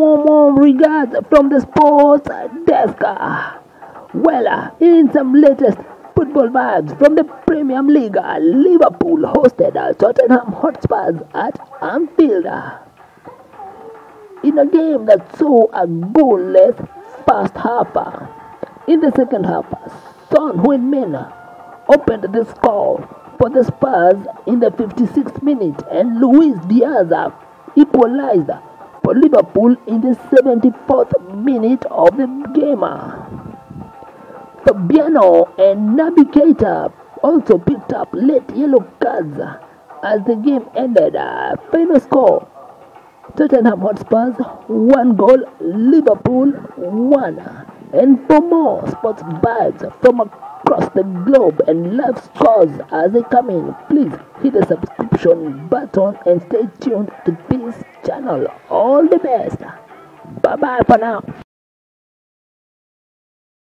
warm, warm regards from the sports desk. Well, uh, in some latest football vibes from the Premier League, uh, Liverpool hosted uh, Tottenham Hotspurs at Anfield. In a game that saw a goalless first half. In the second half, Son Heung-min opened the score for the Spurs in the 56th minute and Luis Diaz equalized for Liverpool in the 74th minute of the game. Fabinho and Keita also picked up late yellow cards as the game ended. Final score Tottenham Hotspurs 1 goal, Liverpool 1. And for more sports vibes from across the globe and live scores as they come in, please hit the subscription button and stay tuned to this channel. All the best. Bye bye for now.